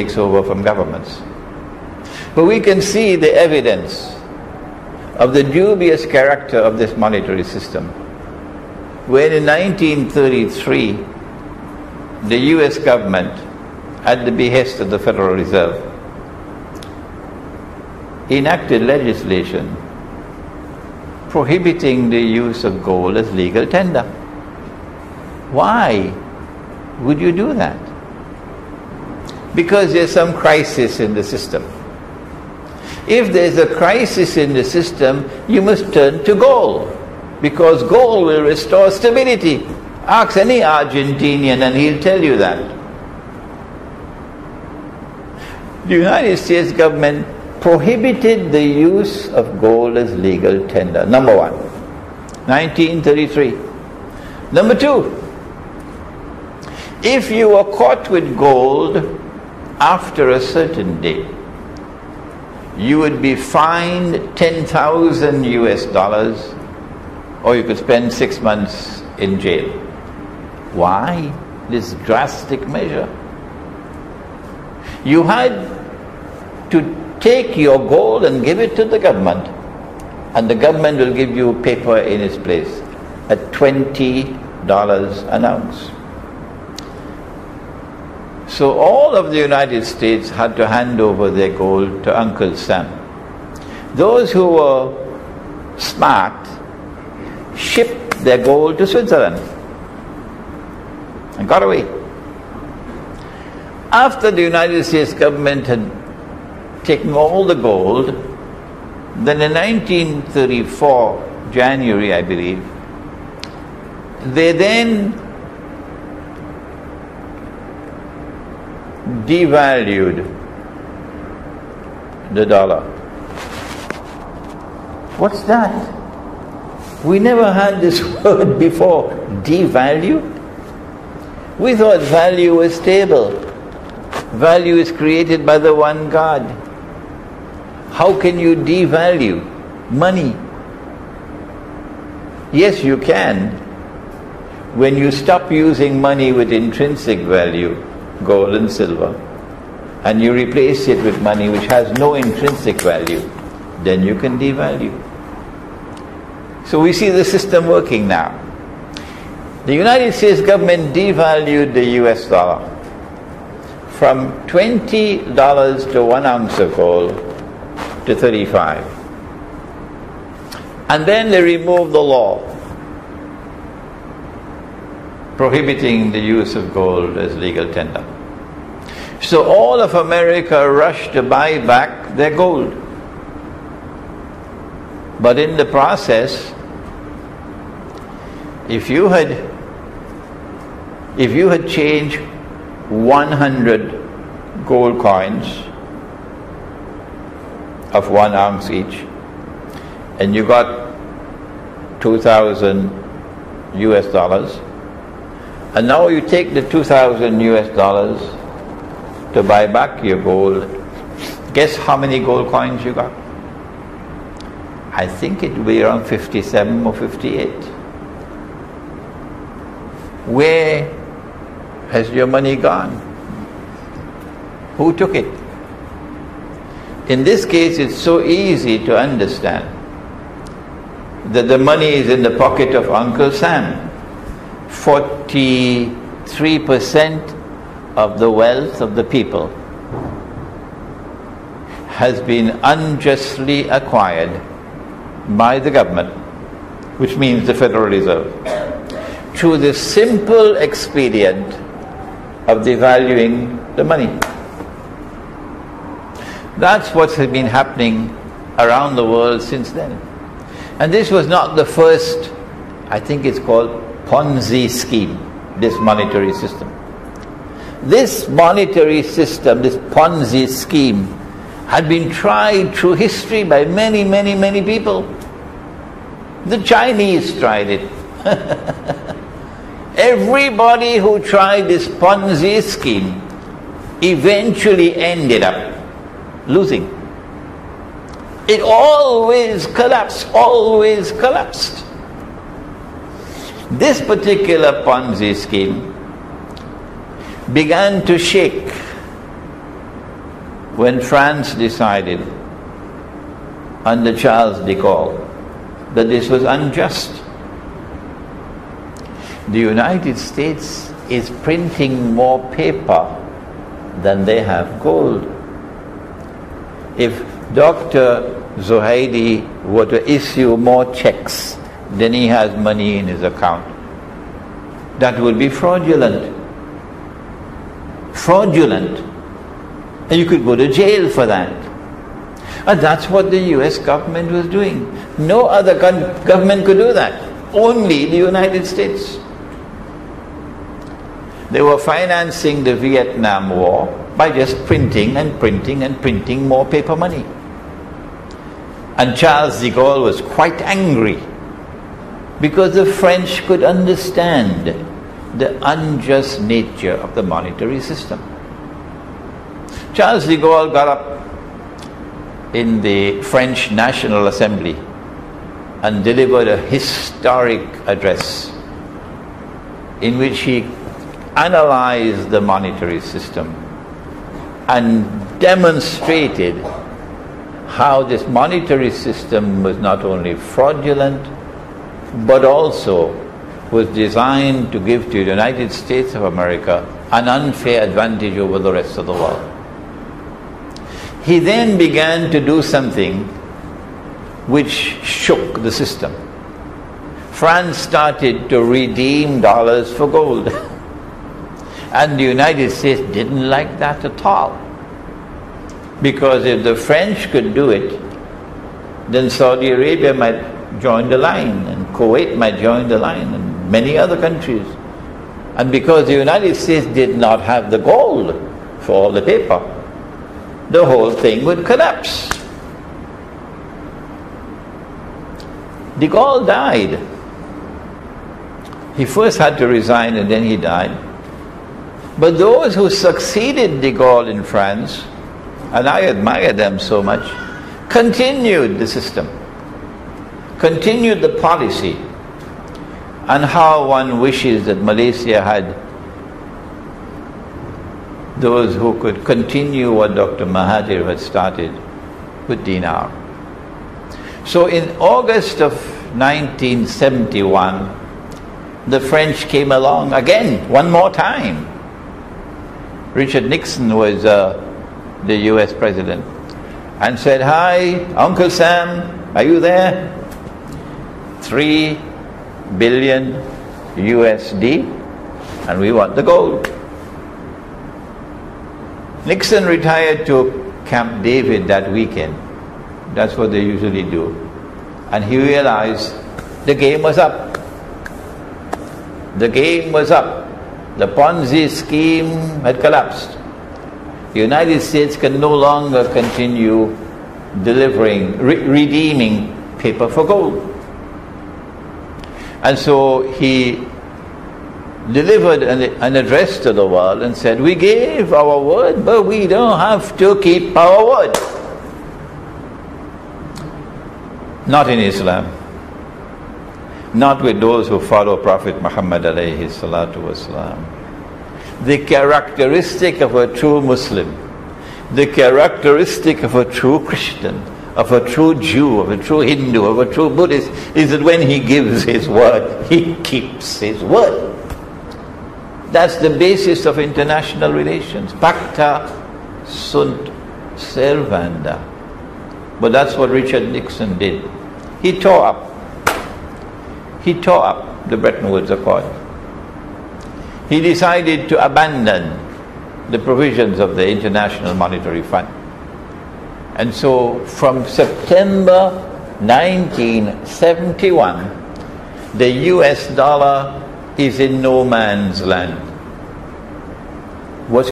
takes over from governments. But we can see the evidence of the dubious character of this monetary system. When in 1933, the US government, at the behest of the Federal Reserve, enacted legislation prohibiting the use of gold as legal tender. Why would you do that? Because there's some crisis in the system. If there's a crisis in the system, you must turn to gold because gold will restore stability. Ask any Argentinian and he'll tell you that. The United States government prohibited the use of gold as legal tender. Number one, 1933. Number two, if you were caught with gold after a certain date, you would be fined 10,000 US dollars or you could spend six months in jail. Why this drastic measure? You had to take your gold and give it to the government, and the government will give you paper in its place at $20 an ounce. So all of the United States had to hand over their gold to Uncle Sam. Those who were smart shipped their gold to Switzerland and got away. After the United States government had taken all the gold, then in 1934, January I believe, they then devalued the dollar. What's that? We never had this word before, devalue. We thought value was stable. Value is created by the one God. How can you devalue money? Yes, you can. When you stop using money with intrinsic value, gold and silver, and you replace it with money which has no intrinsic value, then you can devalue. So we see the system working now. The United States government devalued the US dollar from $20 to one ounce of gold to 35. And then they removed the law prohibiting the use of gold as legal tender. So all of America rushed to buy back their gold. But in the process, if you had if you had changed 100 gold coins of one ounce each, and you got 2,000 US dollars, and now you take the 2,000 US dollars to buy back your gold. Guess how many gold coins you got? I think it will be around 57 or 58. Where has your money gone? Who took it? In this case, it's so easy to understand that the money is in the pocket of Uncle Sam. 43% of the wealth of the people has been unjustly acquired by the government, which means the Federal Reserve, through the simple expedient of devaluing the money. That's what has been happening around the world since then. And this was not the first, I think it's called Ponzi scheme, this monetary system. This monetary system, this Ponzi scheme, had been tried through history by many, many, many people. The Chinese tried it. Everybody who tried this Ponzi scheme eventually ended up losing. It always collapsed, always collapsed. This particular Ponzi scheme began to shake when France decided under Charles de Gaulle that this was unjust. The United States is printing more paper than they have gold. If Dr. Zuhaidi were to issue more checks than he has money in his account, that would be fraudulent. Fraudulent. And you could go to jail for that. And that's what the US government was doing. No other government could do that. Only the United States. They were financing the Vietnam War by just printing and printing and printing more paper money. And Charles de Gaulle was quite angry because the French could understand the unjust nature of the monetary system. Charles de Gaulle got up in the French National Assembly and delivered a historic address in which he analyzed the monetary system and demonstrated how this monetary system was not only fraudulent but also was designed to give to the United States of America an unfair advantage over the rest of the world. He then began to do something which shook the system. France started to redeem dollars for gold. and the United States didn't like that at all. Because if the French could do it, then Saudi Arabia might join the line, and Kuwait might join the line, and many other countries. And because the United States did not have the gold for all the paper, the whole thing would collapse. De Gaulle died. He first had to resign and then he died. But those who succeeded de Gaulle in France, and I admire them so much, continued the system, continued the policy, and how one wishes that Malaysia had those who could continue what Dr. Mahathir had started with dinar. So in August of 1971, the French came along again, one more time. Richard Nixon was uh, the US president and said, Hi, Uncle Sam, are you there? Three billion USD, and we want the gold. Nixon retired to Camp David that weekend. That's what they usually do. And he realized the game was up. The game was up. The Ponzi scheme had collapsed. The United States can no longer continue delivering, re- redeeming paper for gold. And so he delivered an, an, address to the world and said, We gave our word, but we don't have to keep our word. Not in Islam. Not with those who follow Prophet Muhammad alayhi salatu. The characteristic of a true Muslim, the characteristic of a true Christian, of a true Jew, of a true Hindu, of a true Buddhist, is that when he gives his word, he keeps his word. That's the basis of international relations. Pacta sunt servanda. But that's what Richard Nixon did. He tore up. He tore up the Bretton Woods Accord. He decided to abandon the provisions of the International Monetary Fund. And so from September 1971, the US dollar is in no man's land.